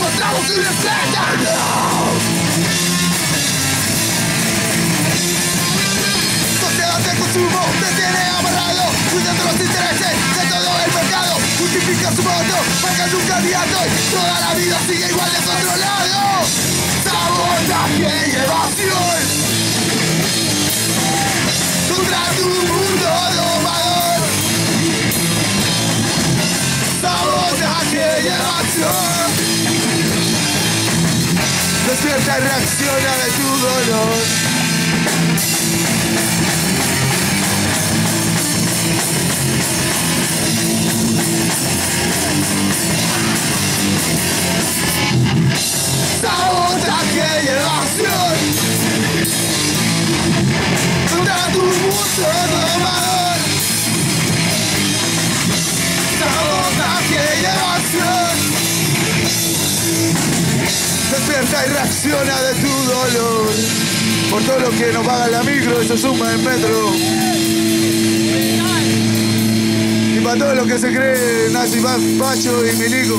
mostramos una estrella. Sociedad de consumo te tiene amarrado Cuidando los intereses de todo el mercado. Justifica su voto, pagan un candidato Y toda la vida sigue igual de controlado. Sabotaje y evasión. Contra tu Y reacciona de tu dolor Despierta y reacciona de tu dolor. Por todo lo que nos paga la micro y se suma en metro. Y para todos los que se creen nazi, Pacho y Milico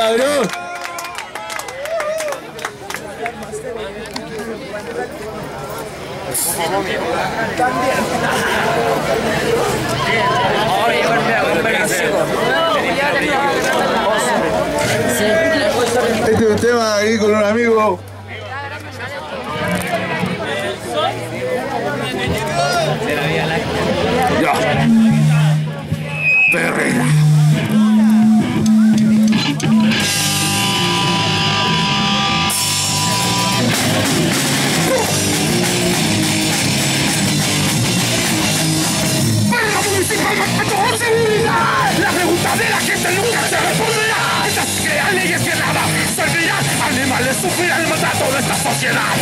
cabrón! Este es un tema ahí con un amigo Ya. Perrera. Nunca se responderá. Estas crean leyes que nada servirán. Animales sufrirán el maltrato de esta sociedad.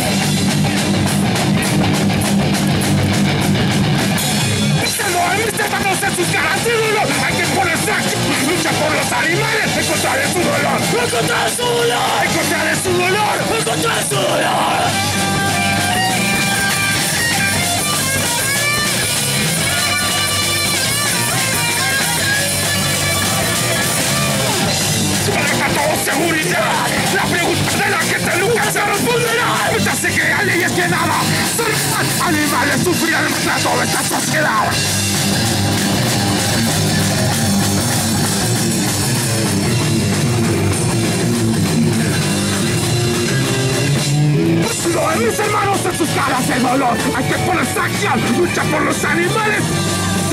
Mis hermanos en sus caras de dolor. Hay que ponerse aquí. Lucha por los animales. Encontraré su dolor. Encontraré su dolor. Encontraré su dolor. Encontraré su dolor. Seguridad. La pregunta de la gente nunca se responderá. Se crean leyes que nada Son animales sufrirán el maltrato de esta sociedad Lo de mis hermanos en sus caras de dolor. Hay que ponerse acción Lucha por los animales.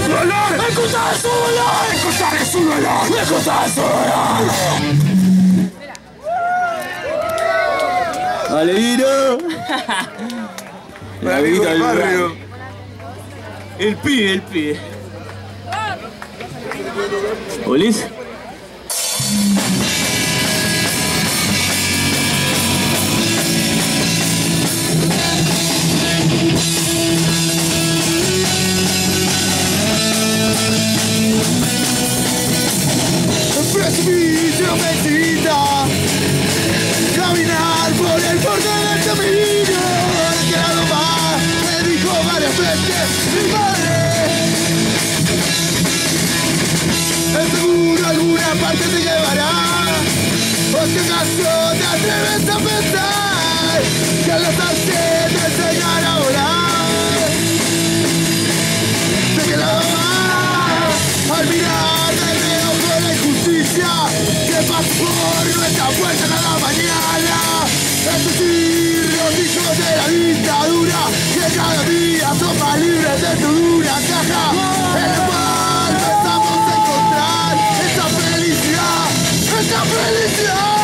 Dolor, encontrar su dolor, encontrar su dolor, encontrar su dolor. ¡Vale, Guido! Para amigo del barrio El pibe, el pibe. ¿Olís? Parte te llevará O si acaso te atreves a pensar Que los hace te enseñan a volar ¿De qué lado? Al mirar de reojo la injusticia Que pasa por nuestra puerta cada mañana Es decir, los hijos de la dictadura Que cada día son Somos libres de tu dura caja minha!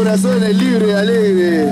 Corazones libres y alegres.